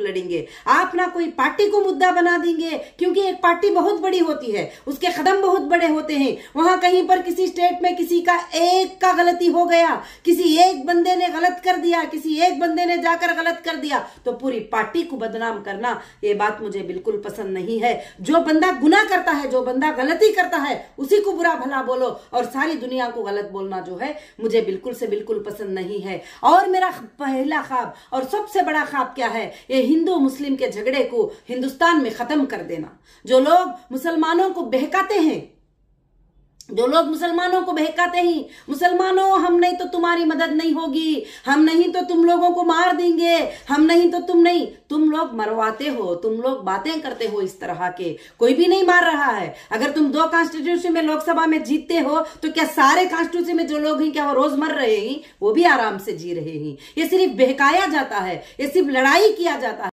लड़ेंगे। आप ना कोई पार्टी को मुद्दा बना देंगे, क्योंकि एक पार्टी बहुत बड़ी होती है, उसके कदम बहुत बड़े होते हैं। वहाँ कहीं पर किसी स्टेट में किसी का एक का गलती हो गया, किसी एक बंदे ने गलत कर दिया, किसी एक बंदे ने जाकर गलत कर दिया तो पूरी पार्टी को बदनाम करना, ये बात मुझे बिल्कुल पसंद नहीं है। जो बंदा गुना करता है, जो बंदा गलती करता है, उसी को बुरा भला बोलो, और सारी दुनिया को गलत बोलना जो है, मुझे बिल्कुल से बिल्कुल पसंद नहीं है। और मेरा पहला ख्वाब, और सबसे बड़ा ख्वाब क्या है, ये हिंदू मुस्लिम के झगड़े को हिंदुस्तान में खत्म कर देना। जो लोग मुसलमानों को बहकाते हैं जो लोग मुसलमानों को बहकाते हैं, मुसलमानों, हम नहीं तो तुम्हारी मदद नहीं होगी, हम नहीं तो तुम लोगों को मार देंगे, हम नहीं तो तुम नहीं, तुम लोग मरवाते हो, तुम लोग बातें करते हो इस तरह के, कोई भी नहीं मार रहा है। अगर तुम दो कॉन्स्टिट्यूशन में लोकसभा में जीतते हो तो क्या सारे कॉन्स्टिट्यूशन में जो लोग हैं, क्या वो रोज मर रहे हैं, वो भी आराम से जी रहे हैं। ये सिर्फ़ बहकाया जाता है, ये सिर्फ़ लड़ाई किया जाता है।